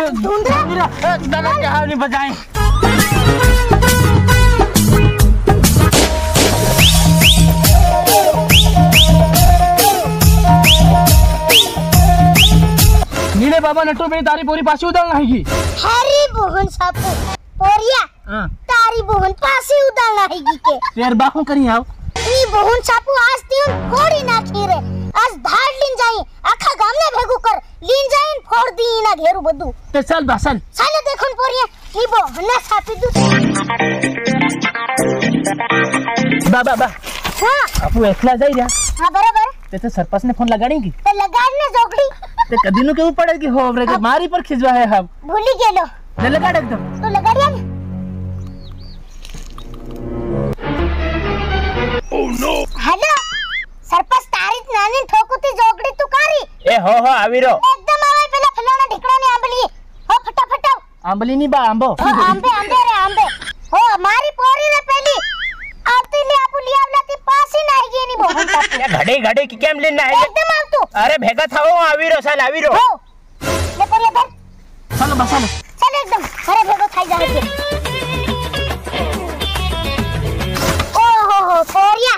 दादा नीले बाबा नटू मेरी तारी पूरी पासी उदाल आएगी। हरी बोहन सापू पोरिया हाँ। तारी बोहन पासी उदाल आएगी के। तो यार बाहु करी आओ। नी बोहन सापू आज दिन कोड़ी ना खीरे। आज ઘેરું બધું તે ચાલ બા ચાલ ચાલે દેખો ને પોરિયા ઈ બોહન સાપી દઉં બા બા બા હા આપુ એકલા જઈ રહ્યા હા બરાબર તે તો સરપંચ ને ફોન લગાડી કે તે લગાડ ને જોગડી તે કદી નું કેવું પડે કે હો રે કે મારી પર ખીજવા હે હમ ભૂલી ગયેલો ને લગાડ એકદમ તો લગાડ્યા ને હેલો સરપંચ તારી જ નાની ઠોકુતી જોગડી તું કારી એ હો હો આવી રહ્યો आंबलीनी बा आंबो आंबे आंबे रे आंबे हो मारी पोरी रे पेली आतीली आपुली आवलाती पास ही नाही गेली बघून घडे घडे की केम लेन नाही एकदम आवतो अरे भेगा थाओ आवी रो साल आवी रो हो ले पर ले पर चल बसा चल एकदम अरे भेगो खाई जा रे ओ हो हो पोरिया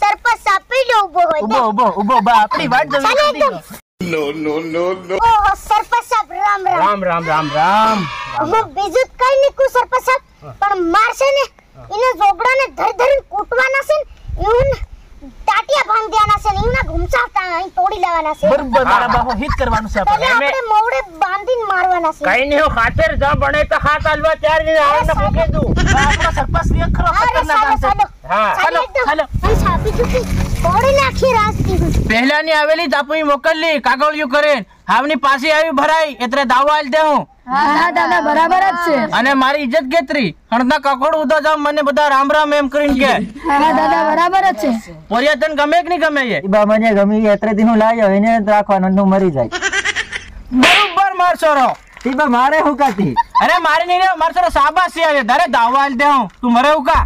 सरपंच सापी लो उभो होते उभो उभो उभो बा आपली वाट जल्दी नो नो नो नो ओ सरपंच साहब राम राम राम राम राम राम હું બીજું કઈ નહીં કું સરપંચ સાહેબ પણ મારશે ને એને જોબડાને ધર ધરીને કૂટવાના છે ને એવું ટાટિયા બાંધ્યાના છે ને એમના ઘૂમસાવતા અહીં તોડી લેવાના છે. બરોબર મારા બાહો હિત કરવાનું છે આપણે. આપણે મોવડે બાંધીને મારવાના છે. કઈ નહીં હું ખાતર જા બને તો હાથ હાલવા ચાર દિન આવડને ફૂકે દઉં. આપણા સરપંચ ને ખરો ખતરનાક છે. હા. એકદમ ચાલો અહીં છાપી ચૂકી તોડી નાખી રાજકી હું પહેલા ની આવેલી તાપુઈ મોકલલી કાગળિયું કરીને હાવની પાછી આવી ભરાઈ એટલે દાવો આલ દે હું. હા દાદા બરાબર જ છે. અને મારી ઇજ્જત ગેતરી હણતા કકોડ ઉદા જાવ મને બધા રામ રામ એમ કરીને કે. હા દાદા બરાબર જ છે. પોરિયા તને ગમે કે નહીં ગમે એ? બા મને ગમી એટલે થી હું લાવ્યો એને રાખવાનો હું મરી જાય. બરોબર મારશો રો તીબા મારે હું કાતી અરે મારી નહીં રે મારશો રો શાબાશી આવે. તારે દાવો આલ દે હું. તું મરે ઉકા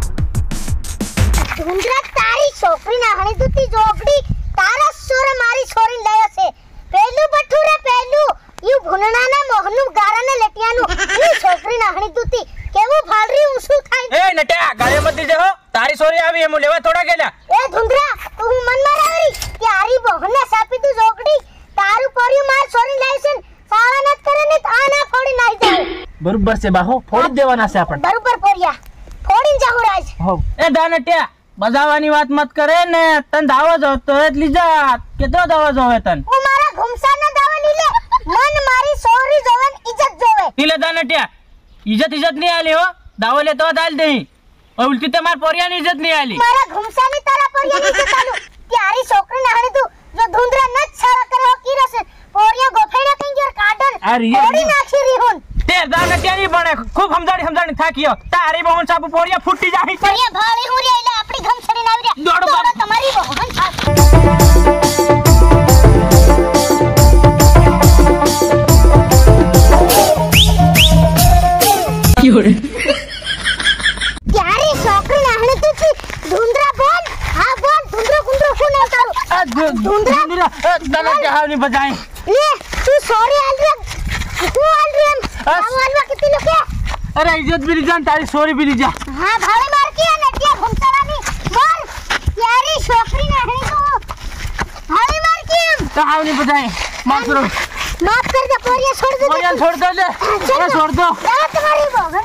ધુંધરા તારી છોકરીના હણીદુતી જોગડી તારા સુર મારી છોરી લયો છે પહેલું બઠુરે પેલું યુ એ ધુંધરા તું હું મન મારાવરી કે આરી બહને સાપી તું જોગડી તારું પર્યું માર છોરી લાઈસન સાળા નત કરે ને આ ના ફોડી નાઈ જાય. બરોબર છે બાહો ફોડી દેવાના છે આપણને બરોબર પોરિયા ફોડીને જાહુ રાજ. હો એ દાનટ્યા બજાવવાની વાત મત કરે ને તન દાવો જો તો જ લીજા કેટલો દાવો જોવે તન? હું મારા ઘુમસાના દાવા લીલે મન મારી સોરી જોવે ને ઇજ્જત જોવે. નીલે દાનટ્યા ઇજ્જત ઇજ્જત નહીં આલી હો દાવો લે તો દાલ દઈ ઉલટી તમાર માર પોરિયાની ઇજ્જત નહીં આલી. મારા ઘુમસાની તારા પોરિયા નીચે આલુ. ત્યારી છોકરી હાણે તું જો ધુંધરા ન જ સારા કરે હો કી રસે પોરિયા ગોફેડા કઈ ગયો કાઢન રિયલ ઓડી નાખી રીહુન. તે દાનટ્યા ની બને ખૂબ સમજાડી સમજાડી થાકીયો તારી બહુન સાબુ પોરિયા ફૂટી જાય છે પોરિયા ભાળી હું રે એટલે આપણી ઘમ છડીને રે દોડો બાપ. તમારી બહુન થાક. ત્યારે ढूंढरा दादा के हाल में बजाए। ये तू सॉरी आलरियम तू आलरियम बाबू आलवा कितनी लोग है? अरे इज़्ज़त भी लीजा तारी सॉरी भी लीजा हाँ भावे मार के है नटिया घूमता रानी। बोल यारी छोकरी ना है को भावे मार के हम तो हाल में बजाए। माफ़ करो। माफ़ कर दे पोरिया छोड़ दे। पोरिया छोड़ दो ले। हाँ, छोड़ दो। हाँ, तुम्हारी बहन